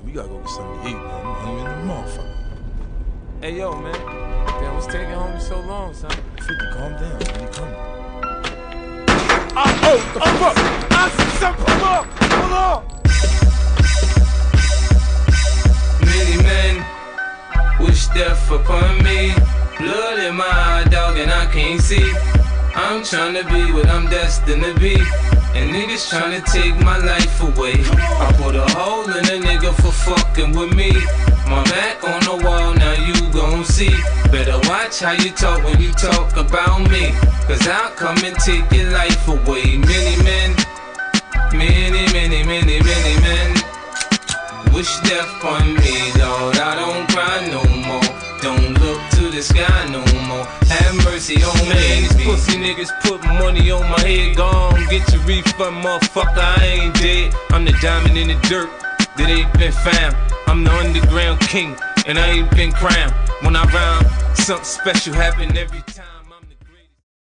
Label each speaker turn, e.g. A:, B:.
A: Man, we gotta go get something to eat, man. I'm hungry in the motherfucker.
B: Hey, yo, man. Damn, what's taking homie so long, son?
A: 50, calm down. Man. He coming.
B: Ah, oh, the oh, fuck? Ah, son, pull up! Pull up!
C: Many men wish death upon me. Blood in my eye, dog, and I can't see. I'm trying to be what I'm destined to be. And niggas trying to take my life away. I put a hole in a nigga for fucking with me. My back on the wall, now you gon' see. Better watch how you talk when you talk about me. Cause I'll come and take your life away. Many men, many, many, many, many men wish death on me, dog. I don't cry no more. Don't look to the sky no more. Have mercy on me. These pussy niggas put money on my head. Gone, get your refund, motherfucker. I ain't dead. I'm the diamond in the dirt that ain't been found. I'm the underground king, and I ain't been crowned. When I rhyme, something special happen every time.